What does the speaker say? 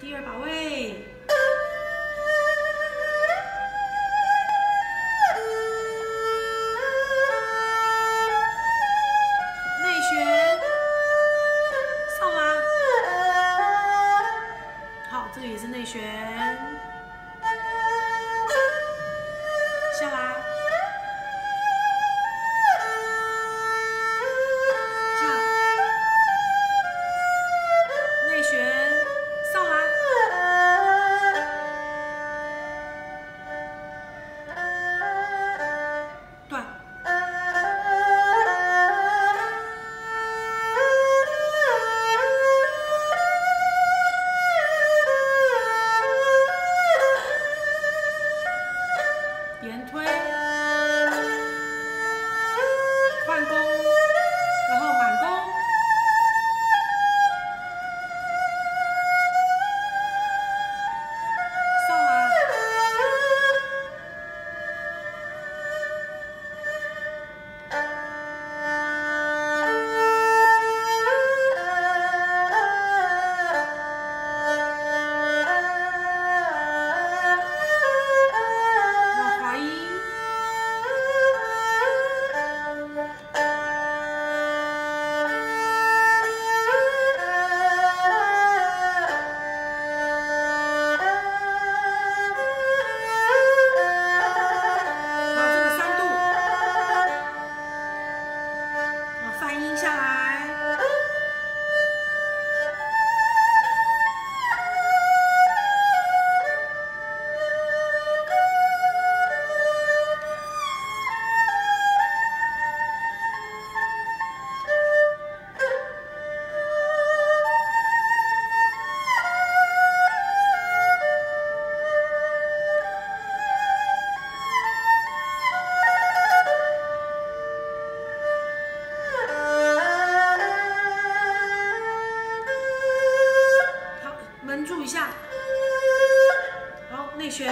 第二把位。内旋。上拉好这个也是内旋。一下。好内旋